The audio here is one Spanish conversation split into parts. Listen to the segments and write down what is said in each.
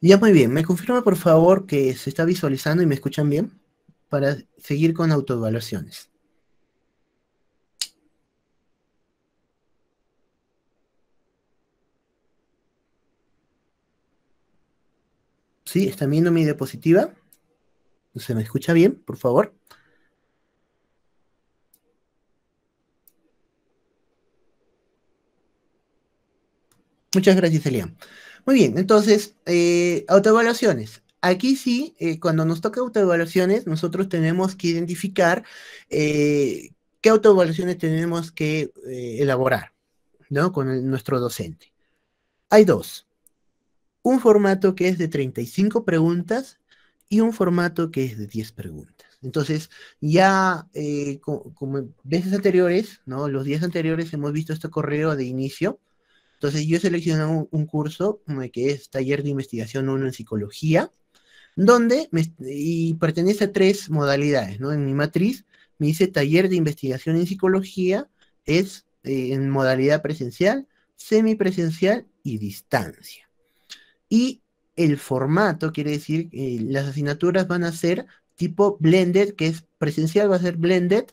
Ya muy bien, ¿me confirma por favor que se está visualizando y me escuchan bien? Para seguir con autoevaluaciones. ¿Sí? ¿Están viendo mi diapositiva? ¿Se me escucha bien, por favor? Muchas gracias, Elian. Muy bien, entonces, eh, autoevaluaciones. Aquí sí, eh, cuando nos toca autoevaluaciones, nosotros tenemos que identificar eh, qué autoevaluaciones tenemos que elaborar, ¿no? Con nuestro docente. Hay dos. Un formato que es de 35 preguntas y un formato que es de 10 preguntas. Entonces, ya como, veces anteriores, ¿no? Los días anteriores hemos visto este correo de inicio, entonces yo he seleccionado un, curso que es Taller de Investigación 1 en Psicología, donde y pertenece a tres modalidades, ¿no? En mi matriz me dice Taller de Investigación en Psicología, es eh, en modalidad presencial, semipresencial y distancia. Y el formato quiere decir que las asignaturas van a ser tipo blended, que es presencial va a ser blended,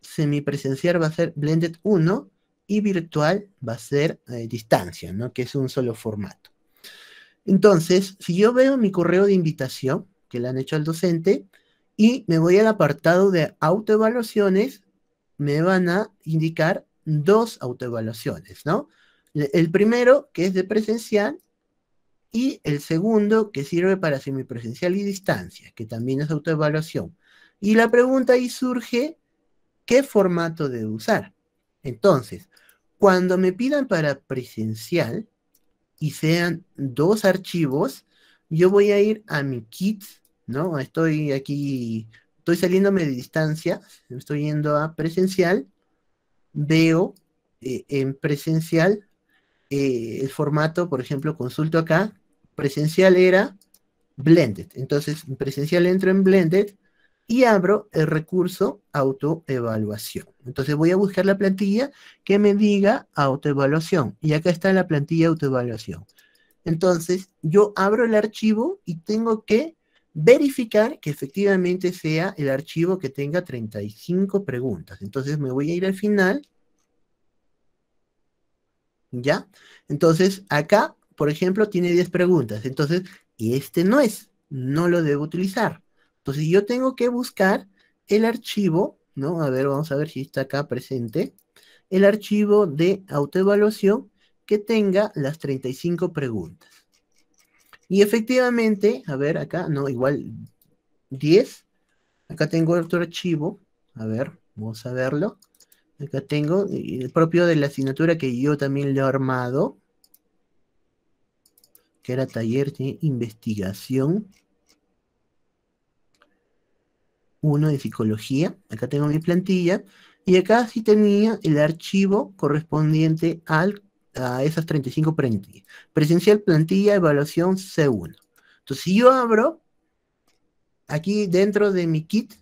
semipresencial va a ser blended 1 y virtual va a ser eh, distancia, ¿no? Que es un solo formato. Entonces, si yo veo mi correo de invitación que le han hecho al docente y me voy al apartado de autoevaluaciones, me van a indicar dos autoevaluaciones, ¿no? El primero, que es de presencial, y el segundo, que sirve para semipresencial y distancia, que también es autoevaluación. Y la pregunta ahí surge, ¿qué formato debo usar? Entonces, cuando me pidan para presencial y sean dos archivos, yo voy a ir a mi kit, ¿no? Estoy aquí, estoy saliéndome de distancia, estoy yendo a presencial, veo eh, en presencial eh, el formato, por ejemplo, consulto acá, presencial era blended, entonces en presencial entro en blended y abro el recurso autoevaluación. Entonces voy a buscar la plantilla que me diga autoevaluación. Y acá está la plantilla autoevaluación. Entonces yo abro el archivo y tengo que verificar que efectivamente sea el archivo que tenga 35 preguntas. Entonces me voy a ir al final. ¿Ya? Entonces acá, por ejemplo, tiene 10 preguntas. Entonces, este no es. No lo debo utilizar. Entonces yo tengo que buscar el archivo, ¿no? A ver, vamos a ver si está acá presente. El archivo de autoevaluación que tenga las 35 preguntas. Y efectivamente, a ver, acá, no, igual 10. Acá tengo otro archivo. A ver, vamos a verlo. Acá tengo el propio de la asignatura que yo también le he armado. Que era taller de investigación. Uno de psicología. Acá tengo mi plantilla. Y acá sí tenía el archivo correspondiente al, a esas 35 plantillas. Presencial plantilla evaluación C1. Entonces, si yo abro aquí dentro de mi kit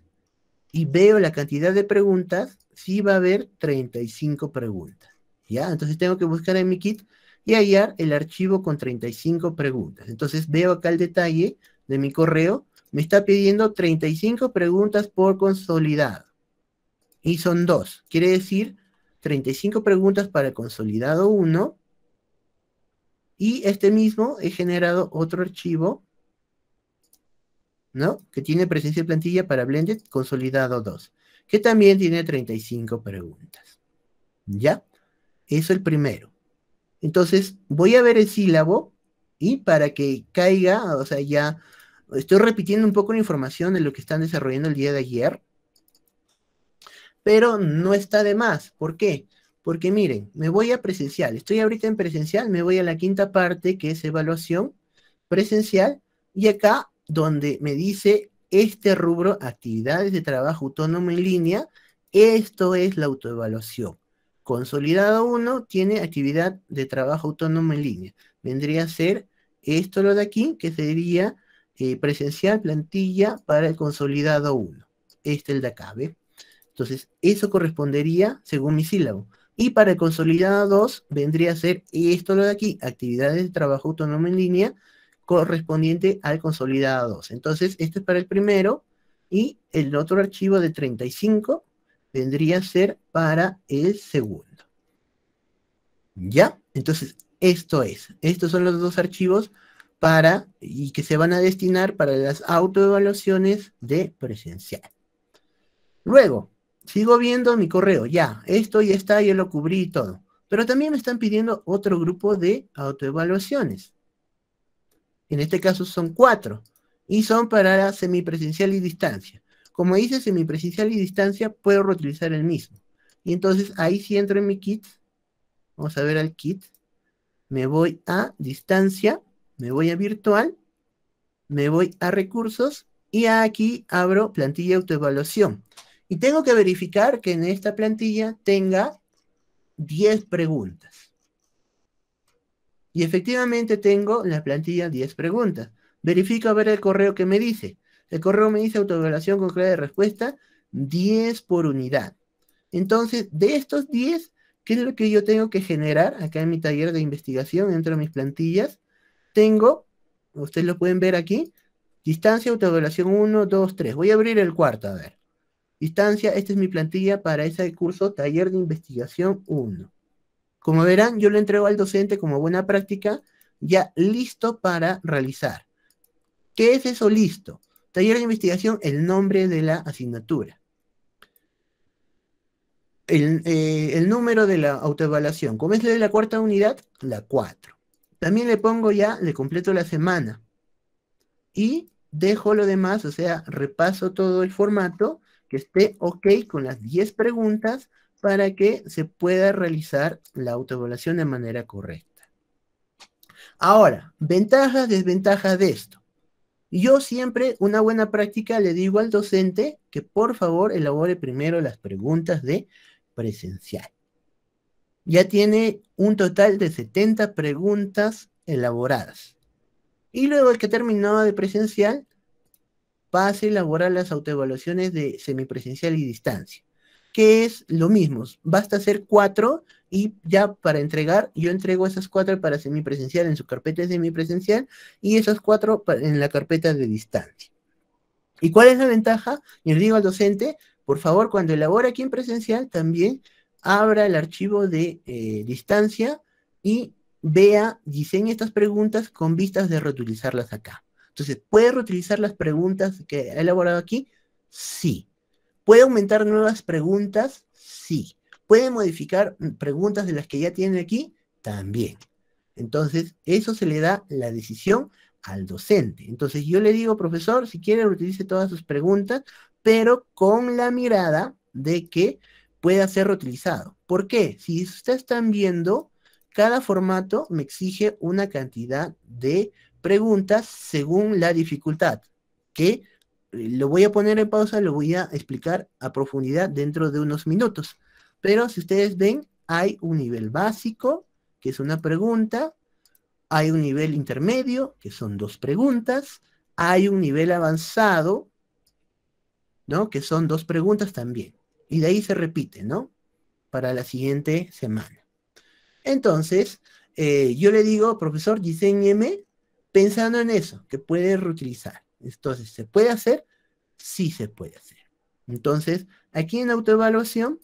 y veo la cantidad de preguntas, sí va a haber 35 preguntas. ¿Ya? Entonces tengo que buscar en mi kit y hallar el archivo con 35 preguntas. Entonces veo acá el detalle de mi correo me está pidiendo 35 preguntas por consolidado. Y son dos. Quiere decir 35 preguntas para consolidado 1. Y este mismo he generado otro archivo, ¿no? Que tiene presencia de plantilla para Blended consolidado 2, que también tiene 35 preguntas. ¿Ya? Eso es el primero. Entonces, voy a ver el sílabo y para que caiga, o sea, ya Estoy repitiendo un poco la información de lo que están desarrollando el día de ayer, pero no está de más. ¿Por qué? Porque miren, me voy a presencial. Estoy ahorita en presencial, me voy a la quinta parte que es evaluación presencial y acá donde me dice este rubro, actividades de trabajo autónomo en línea, esto es la autoevaluación. Consolidado 1 tiene actividad de trabajo autónomo en línea. Vendría a ser esto lo de aquí, que sería eh, presencial plantilla para el consolidado 1. Este es el de acá, ¿ve? Entonces, eso correspondería según mi sílabo. Y para el consolidado 2 vendría a ser esto lo de aquí, actividades de trabajo autónomo en línea, correspondiente al consolidado 2. Entonces, este es para el primero y el otro archivo de 35 vendría a ser para el segundo. ¿Ya? Entonces, esto es. Estos son los dos archivos para y que se van a destinar para las autoevaluaciones de presencial. Luego, sigo viendo mi correo. Ya, esto ya está, ya lo cubrí y todo. Pero también me están pidiendo otro grupo de autoevaluaciones. En este caso son cuatro. Y son para la semipresencial y distancia. Como dice semipresencial y distancia, puedo reutilizar el mismo. Y entonces ahí sí entro en mi kit. Vamos a ver al kit. Me voy a distancia, me voy a virtual, me voy a recursos y aquí abro plantilla autoevaluación. Y tengo que verificar que en esta plantilla tenga 10 preguntas. Y efectivamente tengo la plantilla 10 preguntas. Verifico a ver el correo que me dice. El correo me dice autoevaluación con clave de respuesta 10 por unidad. Entonces, de estos 10, ¿qué es lo que yo tengo que generar acá en mi taller de investigación dentro de mis plantillas? Tengo, ustedes lo pueden ver aquí, distancia autoevaluación 1, 2, 3. Voy a abrir el cuarto, a ver. Distancia, esta es mi plantilla para ese curso Taller de Investigación 1. Como verán, yo lo entrego al docente como buena práctica, ya listo para realizar. ¿Qué es eso listo? Taller de investigación, el nombre de la asignatura. El, eh, el número de la autoevaluación. ¿Cómo es la de la cuarta unidad? La 4. También le pongo ya, le completo la semana. Y dejo lo demás, o sea, repaso todo el formato que esté ok con las 10 preguntas para que se pueda realizar la autoevaluación de manera correcta. Ahora, ventajas, desventajas de esto. Yo siempre, una buena práctica, le digo al docente que por favor elabore primero las preguntas de presencial. Ya tiene un total de 70 preguntas elaboradas. Y luego que terminaba de presencial, pase a elaborar las autoevaluaciones de semipresencial y distancia, que es lo mismo, basta hacer cuatro y ya para entregar, yo entrego esas cuatro para semipresencial en su carpeta de semipresencial y esas cuatro en la carpeta de distancia. ¿Y cuál es la ventaja? Y le digo al docente, por favor, cuando elabora aquí en presencial, también abra el archivo de eh, distancia y vea, diseñe estas preguntas con vistas de reutilizarlas acá. Entonces, ¿puede reutilizar las preguntas que ha elaborado aquí? Sí. ¿Puede aumentar nuevas preguntas? Sí. ¿Puede modificar preguntas de las que ya tiene aquí? También. Entonces, eso se le da la decisión al docente. Entonces, yo le digo, profesor, si quiere, reutilice todas sus preguntas, pero con la mirada de que pueda ser reutilizado. ¿Por qué? Si ustedes están viendo, cada formato me exige una cantidad de preguntas según la dificultad, que eh, lo voy a poner en pausa, lo voy a explicar a profundidad dentro de unos minutos. Pero si ustedes ven, hay un nivel básico, que es una pregunta, hay un nivel intermedio, que son dos preguntas, hay un nivel avanzado, ¿no? Que son dos preguntas también. Y de ahí se repite, ¿no? Para la siguiente semana. Entonces, eh, yo le digo, profesor, diseñeme pensando en eso, que puede reutilizar. Entonces, ¿se puede hacer? Sí se puede hacer. Entonces, aquí en autoevaluación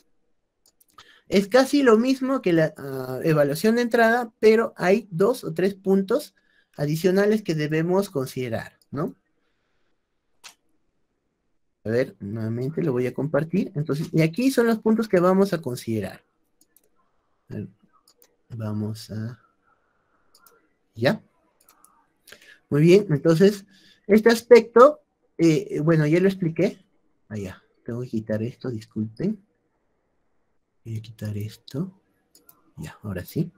es casi lo mismo que la ah, evaluación de entrada, pero hay dos o tres puntos adicionales que debemos considerar, ¿no? A ver, nuevamente lo voy a compartir. Entonces, y aquí son los puntos que vamos a considerar. Vamos a... ¿Ya? Muy bien, entonces, este aspecto, eh, bueno, ya lo expliqué. Allá, tengo que quitar esto, disculpen. Voy a quitar esto. Ya, ahora sí.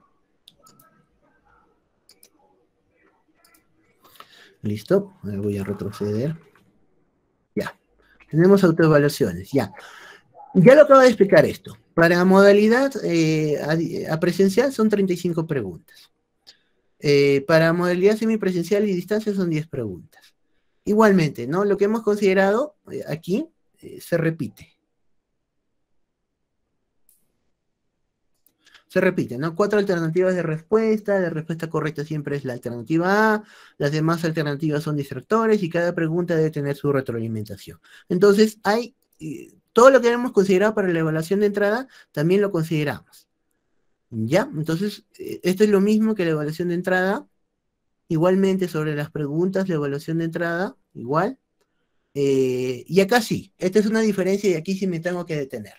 Listo, voy a retroceder. Tenemos autoevaluaciones, ya. Ya lo acabo de explicar esto. Para modalidad eh, a, presencial son 35 preguntas. Eh, para modalidad semipresencial y distancia son 10 preguntas. Igualmente, ¿no? Lo que hemos considerado eh, aquí se repite. Se repite, ¿no? Cuatro alternativas de respuesta, la respuesta correcta siempre es la alternativa A, las demás alternativas son distractores y cada pregunta debe tener su retroalimentación. Entonces, hay eh, todo lo que hemos considerado para la evaluación de entrada, también lo consideramos. ¿Ya? Entonces, eh, esto es lo mismo que la evaluación de entrada. Igualmente sobre las preguntas, la evaluación de entrada, igual. Eh, y acá sí, esta es una diferencia y aquí sí me tengo que detener.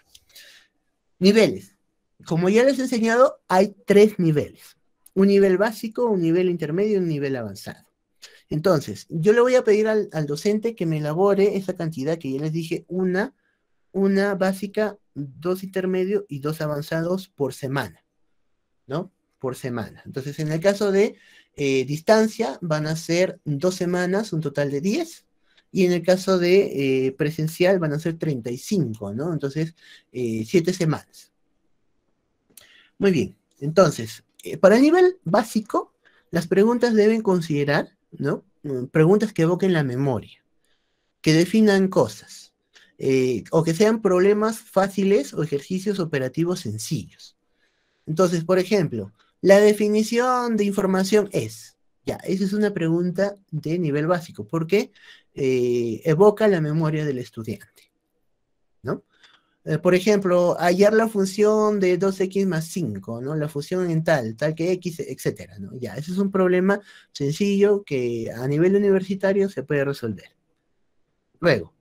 Niveles. Como ya les he enseñado, hay tres niveles. Un nivel básico, un nivel intermedio y un nivel avanzado. Entonces, yo le voy a pedir al, docente que me elabore esa cantidad que ya les dije, una, una básica, dos intermedios y dos avanzados por semana, ¿no? Por semana. Entonces, en el caso de eh, distancia, van a ser dos semanas, un total de 10, y en el caso de eh, presencial van a ser 35, ¿no? Entonces, eh, siete semanas. Muy bien, entonces, eh, para el nivel básico, las preguntas deben considerar, ¿no? Mm, preguntas que evoquen la memoria, que definan cosas, o que sean problemas fáciles o ejercicios operativos sencillos. Entonces, por ejemplo, la definición de información es, ya, esa es una pregunta de nivel básico. ¿Por qué? Eh, evoca la memoria del estudiante. Eh, por ejemplo, hallar la función de 2x más 5, ¿no? La función en tal, tal que x, etcétera, ¿no? Ya, ese es un problema sencillo que a nivel universitario se puede resolver. Luego,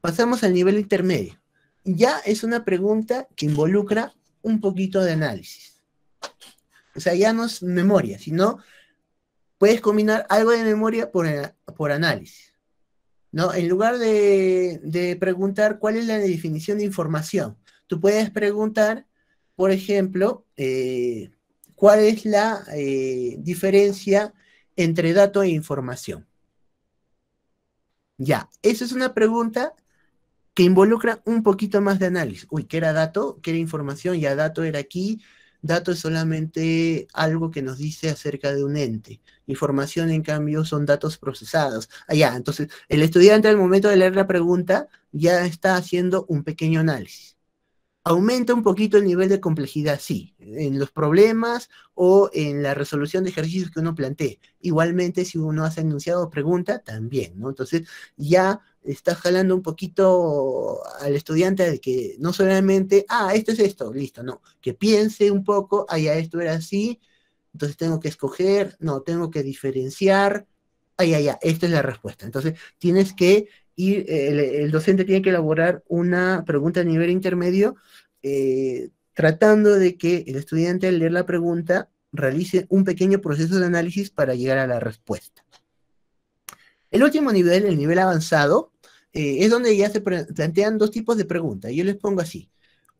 pasamos al nivel intermedio. Ya es una pregunta que involucra un poquito de análisis. O sea, ya no es memoria, sino puedes combinar algo de memoria por, por análisis. ¿No? En lugar de, preguntar cuál es la definición de información, tú puedes preguntar, por ejemplo, eh, cuál es la eh, diferencia entre dato e información. Ya, esa es una pregunta que involucra un poquito más de análisis. Uy, ¿qué era dato? ¿Qué era información? Ya dato era aquí, Dato es solamente algo que nos dice acerca de un ente. Información, en cambio, son datos procesados. Allá, ah, entonces, el estudiante al momento de leer la pregunta ya está haciendo un pequeño análisis. Aumenta un poquito el nivel de complejidad, sí, en los problemas o en la resolución de ejercicios que uno plantee. Igualmente, si uno hace enunciado o pregunta, también, ¿no? Entonces, ya está jalando un poquito al estudiante de que no solamente, ah, esto es esto, listo, no, que piense un poco, ah, ya esto era así, entonces tengo que escoger, no, tengo que diferenciar, ah, ya, ya, esta es la respuesta. Entonces, tienes que ir, el, docente tiene que elaborar una pregunta a nivel intermedio, eh, tratando de que el estudiante al leer la pregunta realice un pequeño proceso de análisis para llegar a la respuesta. El último nivel, el nivel avanzado, eh, es donde ya se plantean dos tipos de preguntas. Yo les pongo así.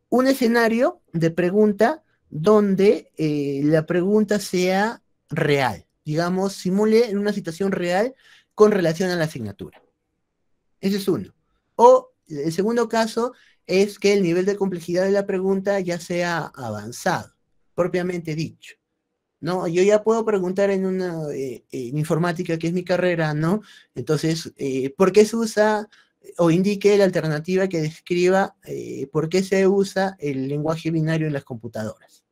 Un escenario de pregunta donde eh, la pregunta sea real. Digamos, simule en una situación real con relación a la asignatura. Ese es uno. O el segundo caso es que el nivel de complejidad de la pregunta ya sea avanzado, propiamente dicho. ¿No? Yo ya puedo preguntar en una eh, en informática, que es mi carrera, ¿no? Entonces, eh, ¿por qué se usa o indique la alternativa que describa eh, por qué se usa el lenguaje binario en las computadoras?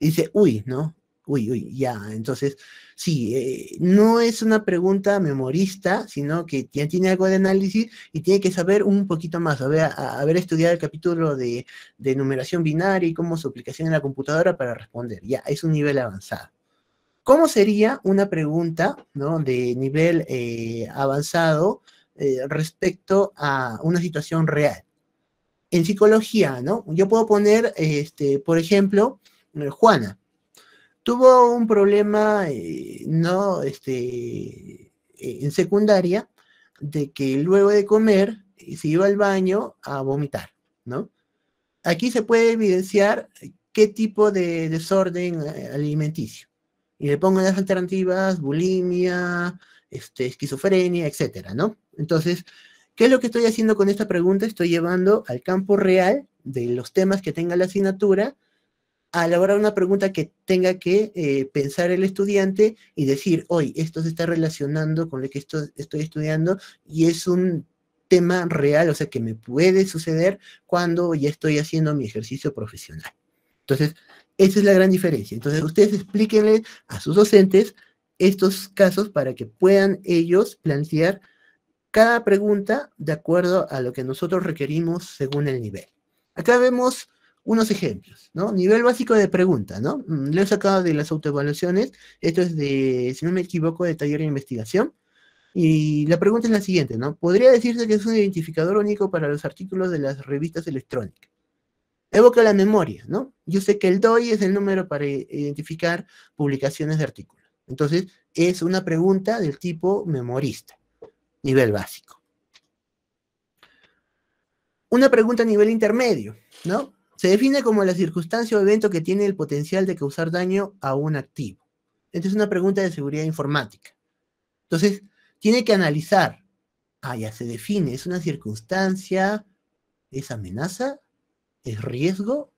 dice, uy, ¿no? Uy, uy, ya. Entonces, sí, no es una pregunta memorista, sino que ya tiene algo de análisis y tiene que saber un poquito más, haber, haber estudiado el capítulo de, numeración binaria y cómo su aplicación en la computadora para responder. Ya, es un nivel avanzado. ¿Cómo sería una pregunta ¿no? de nivel eh, avanzado eh, respecto a una situación real? En psicología, ¿no? Yo puedo poner, este, por ejemplo, Juana, tuvo un problema, eh, ¿no? Este, en secundaria, de que luego de comer eh, se iba al baño a vomitar, ¿no? Aquí se puede evidenciar qué tipo de desorden eh, alimenticio. Y le pongo las alternativas, bulimia, este, esquizofrenia, etcétera, ¿no? Entonces, ¿qué es lo que estoy haciendo con esta pregunta? Estoy llevando al campo real de los temas que tenga la asignatura a elaborar una pregunta que tenga que eh, pensar el estudiante y decir, hoy esto se está relacionando con lo que esto, estoy estudiando y es un tema real, o sea, que me puede suceder cuando ya estoy haciendo mi ejercicio profesional. Entonces, Esa es la gran diferencia. Entonces, ustedes explíquenle a sus docentes estos casos para que puedan ellos plantear cada pregunta de acuerdo a lo que nosotros requerimos según el nivel. Acá vemos unos ejemplos, ¿no? Nivel básico de pregunta, ¿no? Mm, lo he sacado de las autoevaluaciones. Esto es de, si no me equivoco, de taller de investigación. Y la pregunta es la siguiente, ¿no? Podría decirse que es un identificador único para los artículos de las revistas electrónicas. Evoca la memoria, ¿no? Yo sé que el DOI es el número para identificar publicaciones de artículos. Entonces, es una pregunta del tipo memorista, nivel básico. Una pregunta a nivel intermedio, ¿no? Se define como la circunstancia o evento que tiene el potencial de causar daño a un activo. Esta es una pregunta de seguridad informática. Entonces, tiene que analizar. Ah, ya se define, es una circunstancia, es amenaza, es riesgo,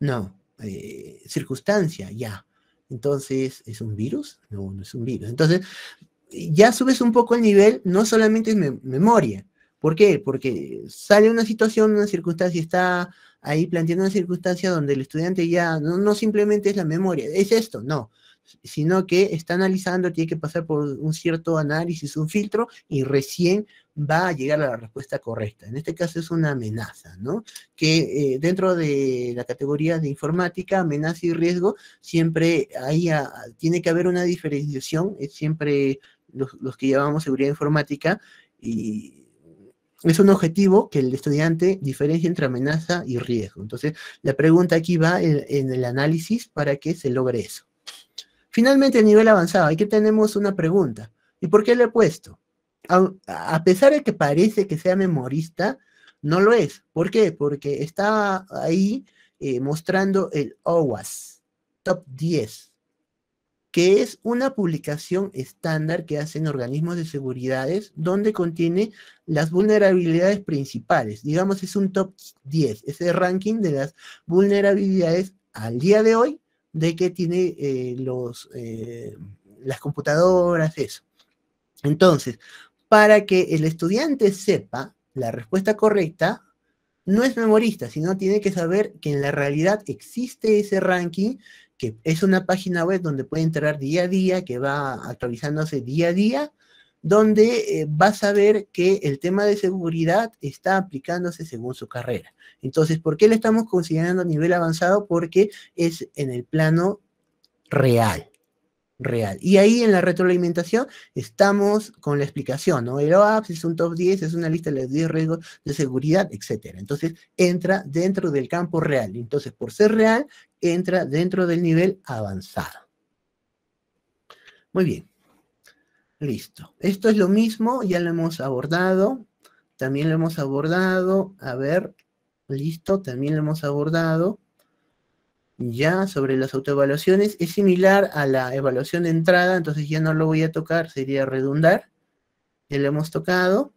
no, eh, circunstancia, ya. Entonces, ¿es un virus? No, no es un virus. Entonces, ya subes un poco el nivel, no solamente es memoria. ¿Por qué? Porque sale una situación, una circunstancia, está ahí planteando una circunstancia donde el estudiante ya no, simplemente es la memoria, es esto, no, sino que está analizando, tiene que pasar por un cierto análisis, un filtro, y recién va a llegar a la respuesta correcta. En este caso es una amenaza, ¿no? Que eh, dentro de la categoría de informática, amenaza y riesgo, siempre ahí tiene que haber una diferenciación, es siempre los, los que llevamos seguridad informática, y es un objetivo que el estudiante diferencie entre amenaza y riesgo. Entonces, la pregunta aquí va en, el análisis para que se logre eso. Finalmente, a nivel avanzado, aquí tenemos una pregunta. ¿Y por qué le he puesto? A, pesar de que parece que sea memorista, no lo es. ¿Por qué? Porque está ahí eh, mostrando el OWASP, top 10 que es una publicación estándar que hacen organismos de seguridades donde contiene las vulnerabilidades principales. Digamos, es un top 10, ese ranking de las vulnerabilidades al día de hoy de que tiene eh, los, eh, las computadoras, eso. Entonces, para que el estudiante sepa la respuesta correcta, no es memorista, sino tiene que saber que en la realidad existe ese ranking es una página web donde puede entrar día a día, que va actualizándose día a día, donde eh, va a saber que el tema de seguridad está aplicándose según su carrera. Entonces, ¿por qué le estamos considerando nivel avanzado? Porque es en el plano real real. Y ahí en la retroalimentación estamos con la explicación, ¿no? El OAPS es un top 10, es una lista de los 10 riesgos de seguridad, etc. Entonces, entra dentro del campo real. Entonces, por ser real, entra dentro del nivel avanzado. Muy bien. Listo. Esto es lo mismo, ya lo hemos abordado. También lo hemos abordado. A ver, listo, también lo hemos abordado ya sobre las autoevaluaciones es similar a la evaluación de entrada, entonces ya no lo voy a tocar, sería redundar. Ya lo hemos tocado.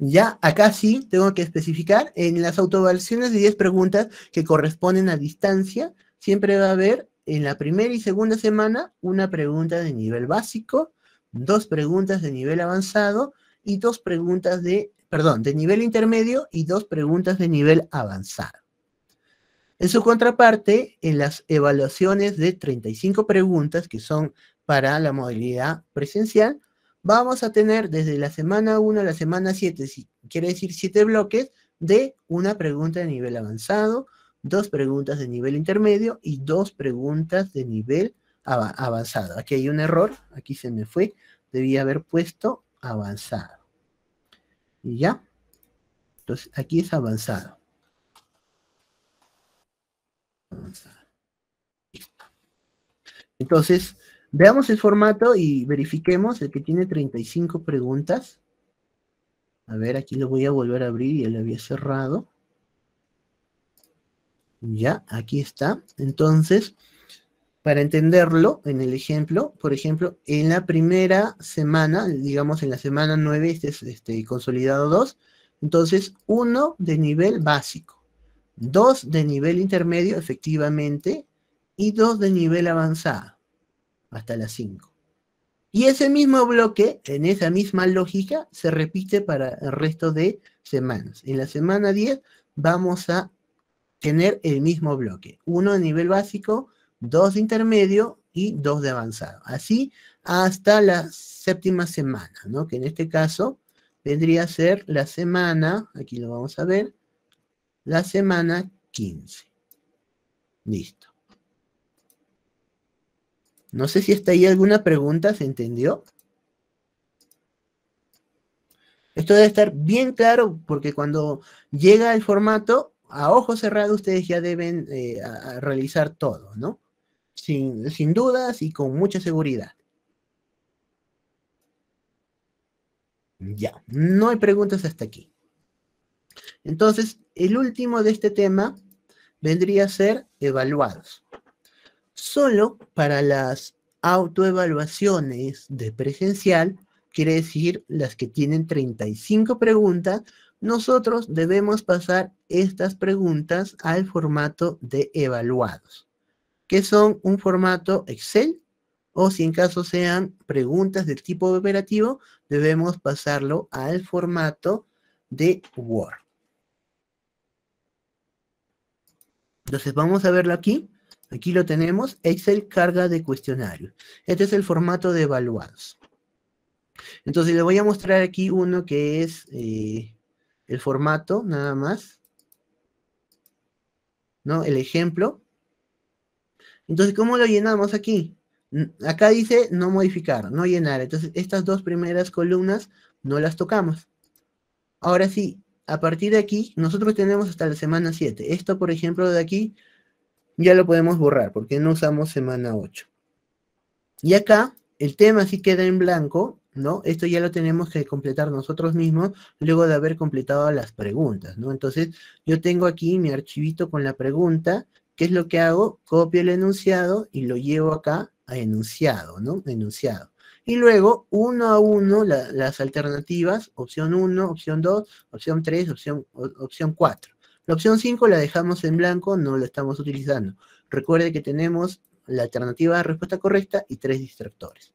Ya, acá sí tengo que especificar, en las autoevaluaciones de 10 preguntas que corresponden a distancia, siempre va a haber en la primera y segunda semana una pregunta de nivel básico, dos preguntas de nivel avanzado y dos preguntas de, perdón, de nivel intermedio y dos preguntas de nivel avanzado. En su contraparte, en las evaluaciones de 35 preguntas que son para la modalidad presencial, vamos a tener desde la semana 1 a la semana 7, quiere decir 7 bloques de una pregunta de nivel avanzado, dos preguntas de nivel intermedio y dos preguntas de nivel avanzado. Aquí hay un error, aquí se me fue, debía haber puesto avanzado. Y ya, entonces aquí es avanzado. Entonces, veamos el formato y verifiquemos el que tiene 35 preguntas. A ver, aquí lo voy a volver a abrir, ya lo había cerrado. Ya, aquí está. Entonces, para entenderlo, en el ejemplo, por ejemplo, en la primera semana, digamos en la semana 9, este es este, consolidado 2, entonces uno de nivel básico dos de nivel intermedio, efectivamente, y dos de nivel avanzado, hasta las 5. Y ese mismo bloque, en esa misma lógica, se repite para el resto de semanas. En la semana 10 vamos a tener el mismo bloque. Uno de nivel básico, dos de intermedio y dos de avanzado. Así hasta la séptima semana, ¿no? Que en este caso vendría a ser la semana, aquí lo vamos a ver, la semana 15. Listo. No sé si está ahí alguna pregunta, ¿se entendió? Esto debe estar bien claro porque cuando llega el formato, a ojo cerrado ustedes ya deben eh, realizar todo, ¿no? Sin, sin dudas y con mucha seguridad. Ya, no hay preguntas hasta aquí. Entonces, el último de este tema vendría a ser evaluados. Solo para las autoevaluaciones de presencial, quiere decir las que tienen 35 preguntas, nosotros debemos pasar estas preguntas al formato de evaluados, que son un formato Excel o si en caso sean preguntas del tipo operativo, debemos pasarlo al formato de Word. Entonces vamos a verlo aquí. Aquí lo tenemos, Excel carga de cuestionario. Este es el formato de evaluados. Entonces le voy a mostrar aquí uno que es eh, el formato, nada más. ¿No? El ejemplo. Entonces, ¿cómo lo llenamos aquí? Acá dice no modificar, no llenar. Entonces, estas dos primeras columnas no las tocamos. Ahora sí, a partir de aquí, nosotros tenemos hasta la semana 7. Esto, por ejemplo, de aquí, ya lo podemos borrar porque no usamos semana 8. Y acá, el tema sí queda en blanco, ¿no? Esto ya lo tenemos que completar nosotros mismos luego de haber completado las preguntas, ¿no? Entonces, yo tengo aquí mi archivito con la pregunta. ¿Qué es lo que hago? Copio el enunciado y lo llevo acá a enunciado, ¿no? Enunciado. Y luego, uno a uno, las alternativas, opción 1, opción 2, opción 3, opción, opción 4. La opción 5 la dejamos en blanco, no la estamos utilizando. Recuerde que tenemos la alternativa de respuesta correcta y tres distractores.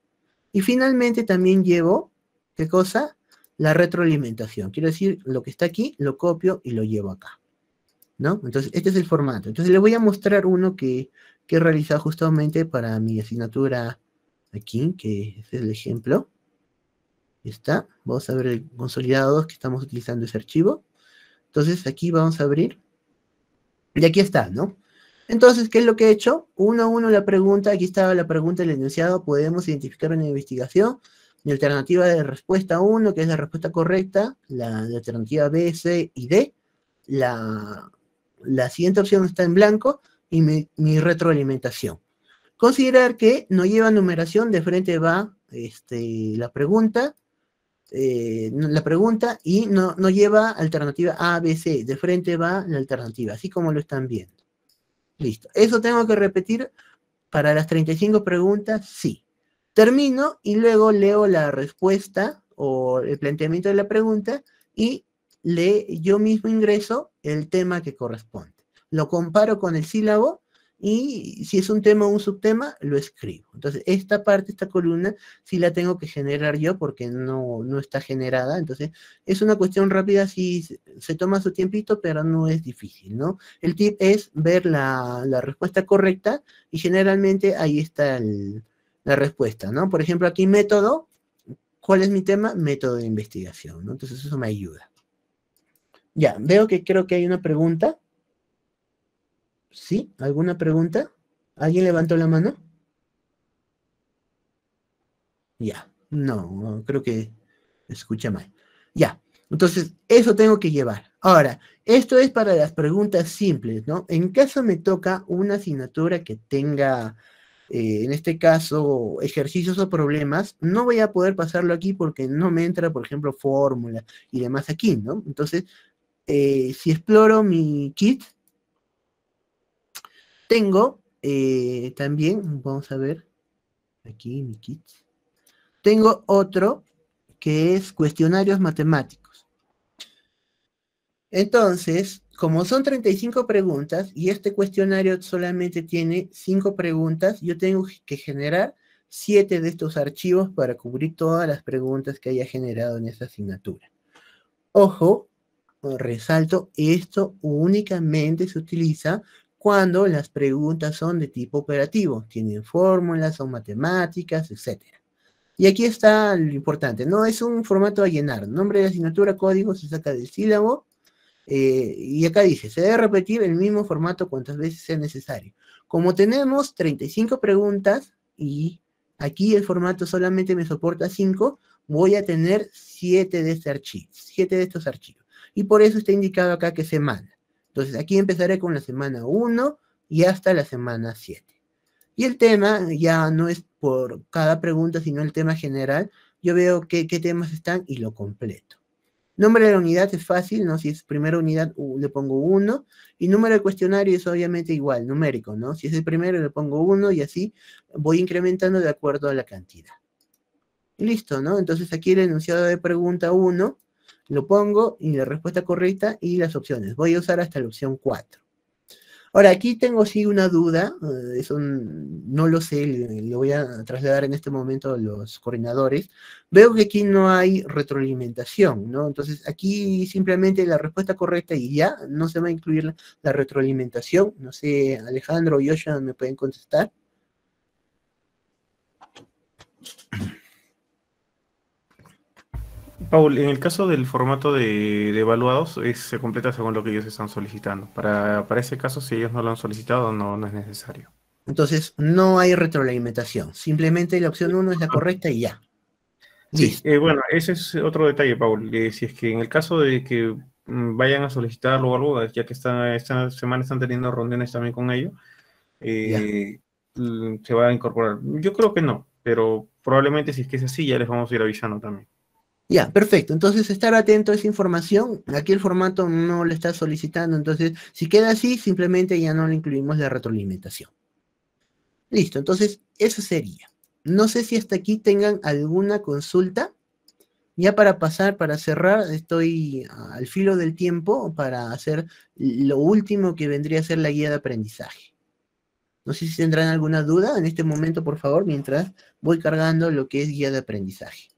Y finalmente también llevo, ¿qué cosa? La retroalimentación. Quiero decir, lo que está aquí, lo copio y lo llevo acá. ¿No? Entonces, este es el formato. Entonces, les voy a mostrar uno que que he realizado justamente para mi asignatura aquí, que es el ejemplo. Está. Vamos a ver el consolidado que estamos utilizando ese archivo. Entonces aquí vamos a abrir. Y aquí está, ¿no? Entonces, ¿qué es lo que he hecho? Uno a uno la pregunta, aquí estaba la pregunta del enunciado, podemos identificar una investigación. Mi alternativa de respuesta 1, que es la respuesta correcta, la, alternativa B, C y D. La, la siguiente opción está en blanco, y mi, retroalimentación. Considerar que no lleva numeración, de frente va este, la pregunta, eh, la pregunta y no, no lleva alternativa A, B, C, de frente va la alternativa, así como lo están viendo. Listo. Eso tengo que repetir para las 35 preguntas, sí. Termino y luego leo la respuesta o el planteamiento de la pregunta y le, yo mismo ingreso el tema que corresponde lo comparo con el sílabo y si es un tema o un subtema, lo escribo. Entonces, esta parte, esta columna, sí la tengo que generar yo porque no, no está generada. Entonces, es una cuestión rápida, sí se toma su tiempito, pero no es difícil, ¿no? El tip es ver la, respuesta correcta y generalmente ahí está la respuesta, ¿no? Por ejemplo, aquí método, ¿cuál es mi tema? Método de investigación, ¿no? Entonces, eso me ayuda. Ya, veo que creo que hay una pregunta. ¿Sí? ¿Alguna pregunta? ¿Alguien levantó la mano? Ya, no, creo que escucha mal. Ya, entonces eso tengo que llevar. Ahora, esto es para las preguntas simples, ¿no? En caso me toca una asignatura que tenga, eh, en este caso, ejercicios o problemas, no voy a poder pasarlo aquí porque no me entra, por ejemplo, fórmula y demás aquí, ¿no? Entonces, eh, si exploro mi kit, tengo eh, también, vamos a ver, aquí mi kit. Tengo otro que es cuestionarios matemáticos. Entonces, como son 35 preguntas y este cuestionario solamente tiene 5 preguntas, yo tengo que generar 7 de estos archivos para cubrir todas las preguntas que haya generado en esa asignatura. Ojo, resalto, esto únicamente se utiliza cuando las preguntas son de tipo operativo, tienen fórmulas, son matemáticas, etc. Y aquí está lo importante, no es un formato a llenar, nombre de asignatura, código, se saca del sílabo, eh, y acá dice, se debe repetir el mismo formato cuantas veces sea necesario. Como tenemos 35 preguntas y aquí el formato solamente me soporta 5, voy a tener 7 de, este archivo, 7 de estos archivos. Y por eso está indicado acá que semana. Entonces aquí empezaré con la semana 1 y hasta la semana 7. Y el tema ya no es por cada pregunta, sino el tema general. Yo veo qué, temas están y lo completo. Nombre de la unidad es fácil, ¿no? Si es primera unidad, le pongo 1. Y número de cuestionario es obviamente igual, numérico, ¿no? Si es el primero, le pongo 1 y así voy incrementando de acuerdo a la cantidad. Y listo, ¿no? Entonces aquí el enunciado de pregunta 1 lo pongo y la respuesta correcta y las opciones. Voy a usar hasta la opción 4. Ahora, aquí tengo sí una duda, eh, eso no lo sé, lo voy a trasladar en este momento a los coordinadores. Veo que aquí no hay retroalimentación, ¿no? Entonces, aquí simplemente la respuesta correcta y ya, no se va a incluir la, retroalimentación. No sé, Alejandro o Yoshua me pueden contestar. Paul, en el caso del formato de, evaluados, se completa según lo que ellos están solicitando. Para, ese caso, si ellos no lo han solicitado, no, no es necesario. Entonces, no hay retroalimentación. Simplemente la opción 1 es la correcta y ya. Sí, eh, bueno, ese es otro detalle, Paul. si es que en el caso de que mm, vayan a solicitarlo o algo, ya que esta, esta semana están teniendo reuniones también con ellos, eh, se va a incorporar. Yo creo que no, pero probablemente si es que es así, ya les vamos a ir avisando también. Ya, perfecto. Entonces, estar atento a esa información. Aquí el formato no le está solicitando. Entonces, si queda así, simplemente ya no le incluimos la retroalimentación. Listo. Entonces, eso sería. No sé si hasta aquí tengan alguna consulta. Ya para pasar, para cerrar, estoy al filo del tiempo para hacer lo último que vendría a ser la guía de aprendizaje. No sé si tendrán alguna duda en este momento, por favor, mientras voy cargando lo que es guía de aprendizaje.